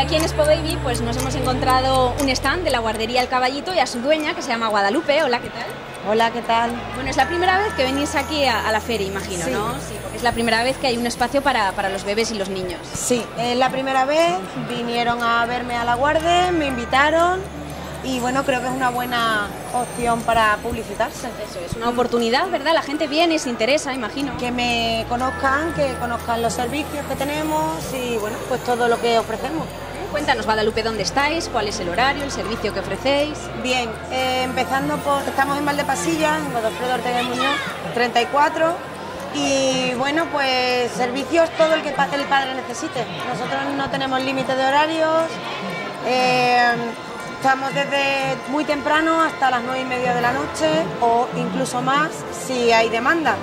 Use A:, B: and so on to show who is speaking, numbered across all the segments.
A: aquí en Expo Baby pues nos hemos encontrado un stand de la guardería El Caballito y a su dueña que se llama Guadalupe. Hola, ¿qué tal?
B: Hola, ¿qué tal?
A: Bueno, es la primera vez que venís aquí a, la feria, imagino, ¿no? Sí, porque es la primera vez que hay un espacio para, para los bebés y los niños.
B: Sí, es la primera vez, vinieron a verme a la guardia, me invitaron y bueno, creo que es una buena opción para publicitarse.
A: Eso es una oportunidad, ¿verdad? La gente viene, se interesa, imagino.
B: Que me conozcan, que conozcan los servicios que tenemos y bueno, pues todo lo que ofrecemos.
A: Cuéntanos, Guadalupe, ¿dónde estáis? ¿Cuál es el horario, el servicio que ofrecéis?
B: Bien, eh, empezando por... Estamos en Valdepasilla, en Godofredo Ortega y Muñoz, 34. Y bueno, pues servicios todo el que el padre necesite. Nosotros no tenemos límite de horarios. Eh, Estamos desde muy temprano hasta las nueve y media de la noche o incluso más si hay demanda,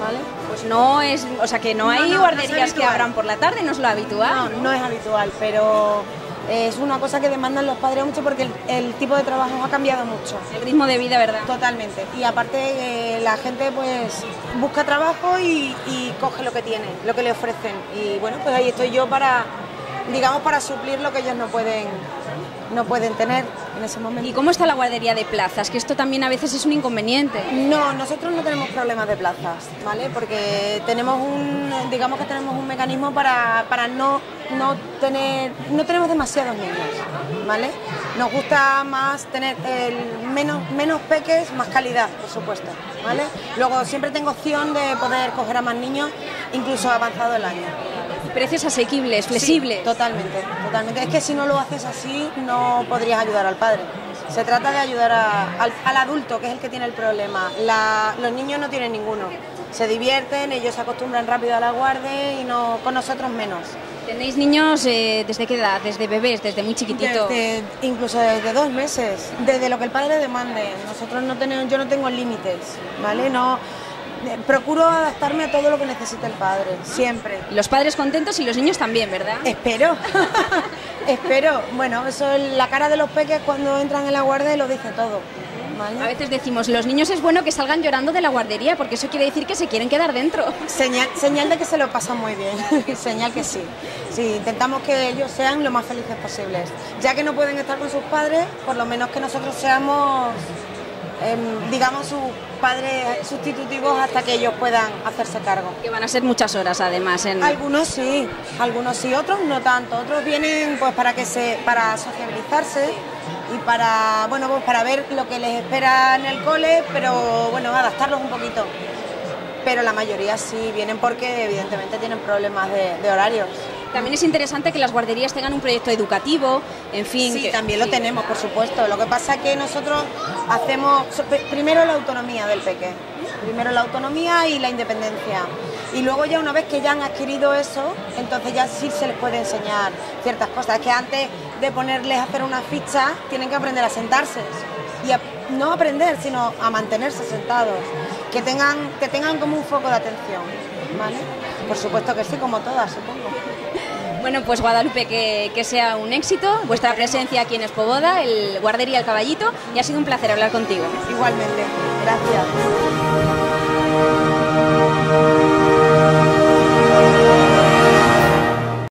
B: ¿vale?
A: Pues no es, o sea que no, hay guarderías que abran por la tarde, no es lo habitual.
B: No, no es habitual, pero es una cosa que demandan los padres mucho porque el, tipo de trabajo ha cambiado mucho.
A: El ritmo de vida, ¿verdad?
B: Totalmente. Y aparte eh, la gente pues busca trabajo y, y coge lo que tiene, lo que le ofrecen. Y bueno, pues ahí estoy yo para, digamos, para suplir lo que ellos no pueden no pueden tener en ese momento.
A: ¿Y cómo está la guardería de plazas? Que esto también a veces es un inconveniente.
B: No, nosotros no tenemos problemas de plazas, ¿vale? Porque tenemos un, digamos que tenemos un mecanismo para, para no, no tener, no tenemos demasiados niños, ¿vale? Nos gusta más tener el menos, menos peques, más calidad, por supuesto, ¿vale? Luego siempre tengo opción de poder coger a más niños, incluso avanzado el año
A: precios asequibles, flexibles.
B: totalmente, totalmente. Es que si no lo haces así, no podrías ayudar al padre. Se trata de ayudar al, adulto, que es el que tiene el problema. los niños no tienen ninguno. Se divierten, ellos se acostumbran rápido a la guardia y no, con nosotros menos.
A: ¿Tenéis niños eh, desde qué edad? ¿Desde bebés? ¿Desde muy chiquitito?
B: incluso desde dos meses, desde lo que el padre demande. Nosotros no tenemos, yo no tengo límites, ¿vale? No, procuro adaptarme a todo lo que necesita el padre, siempre.
A: Los padres contentos y los niños también, ¿verdad?
B: Espero. Espero. Bueno, eso la cara de los peques cuando entran en la guardia lo dice todo.
A: A veces decimos, los niños es bueno que salgan llorando de la guardería porque eso quiere decir que se quieren quedar dentro.
B: Señal, señal de que se lo pasan muy bien, señal que sí. Sí, intentamos que ellos sean lo más felices posibles. Ya que no pueden estar con sus padres, por lo menos que nosotros seamos digamos, sus padres sustitutivos hasta que ellos puedan hacerse cargo.
A: Que van a ser muchas horas además. En...
B: Algunos sí, algunos sí, otros no tanto. Otros vienen pues para que se, para sociabilizarse y para, bueno, pues para ver lo que les espera en el cole, pero bueno, adaptarlos un poquito. Pero la mayoría sí vienen porque evidentemente tienen problemas de horarios.
A: También es interesante que las guarderías tengan un proyecto educativo, en fin.
B: Sí, también lo tenemos, por supuesto. Lo que pasa es que nosotros hacemos primero la autonomía del peque, primero la autonomía y la independencia. Y luego ya una vez que ya han adquirido eso, entonces ya sí se les puede enseñar ciertas cosas. que antes de ponerles a hacer una ficha, tienen que aprender a sentarse. Y a, no aprender, sino a mantenerse sentados. Que tengan, que tengan como un foco de atención. ¿vale? Por supuesto que sí, como todas, supongo.
A: Bueno, pues Guadalupe, que, sea un éxito vuestra presencia aquí en Espoboda, el Guardería El Caballito, y ha sido un placer hablar contigo.
B: Igualmente, gracias.